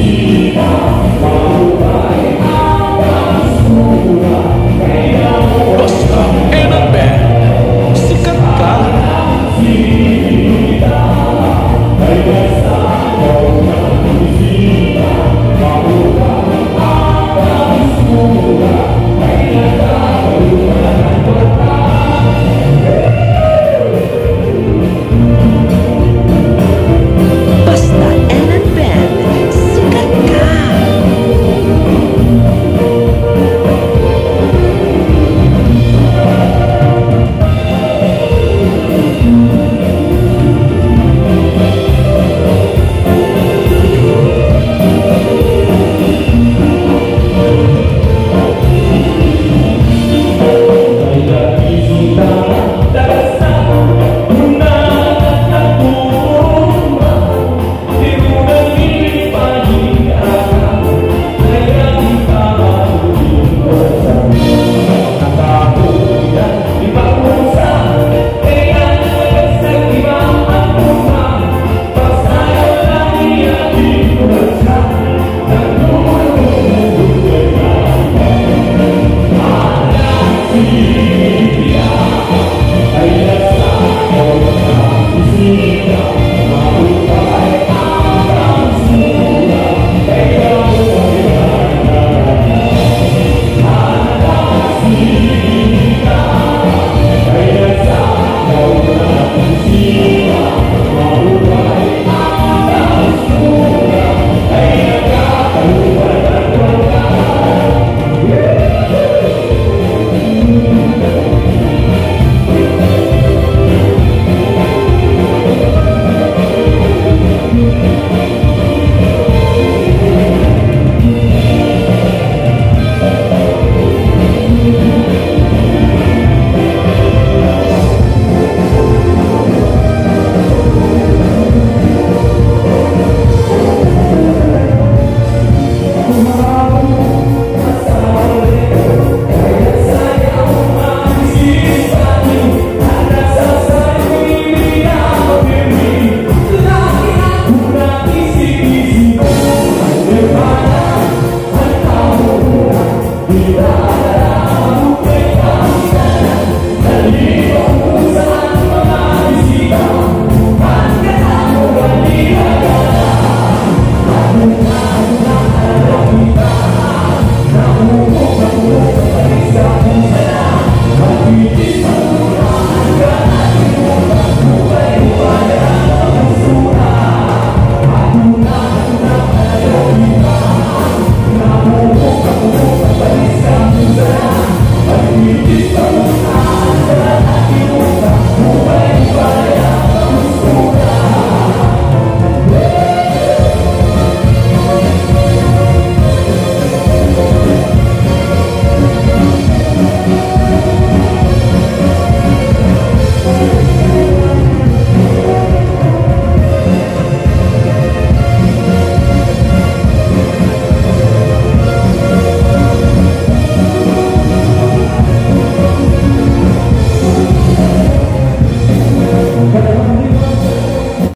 Sina,